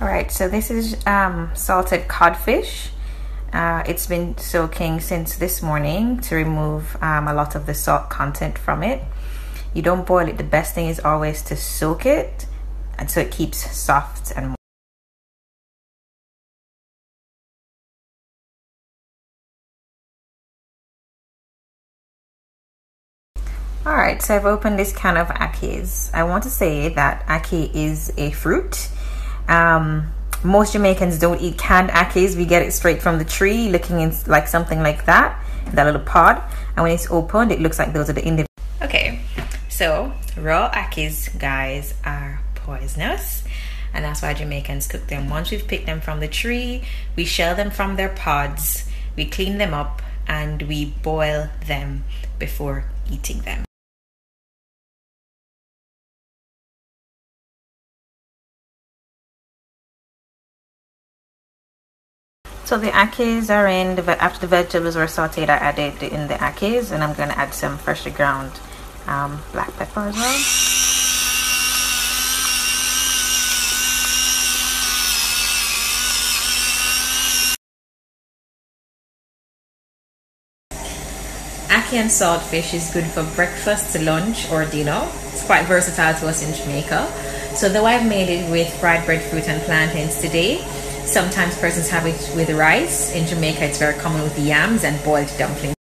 All right, so this is um, salted codfish. Uh, it's been soaking since this morning to remove um, a lot of the salt content from it. You don't boil it. The best thing is always to soak it and so it keeps soft and Alright, so I've opened this can of ackees. I want to say that ackee is a fruit um, most Jamaicans don't eat canned ackees. We get it straight from the tree, looking in like something like that, that little pod. And when it's opened, it looks like those are the individual. Okay, so raw ackees, guys, are poisonous. And that's why Jamaicans cook them. Once we've picked them from the tree, we shell them from their pods, we clean them up, and we boil them before eating them. So the ackees are in, the, after the vegetables were sauteed, I added in the ackees and I'm going to add some freshly ground um, black pepper as well. Ackee and saltfish is good for breakfast, lunch, or dinner. It's quite versatile to us in Jamaica. So though I've made it with fried breadfruit and plantains today, Sometimes persons have it with rice. In Jamaica, it's very common with yams and boiled dumplings.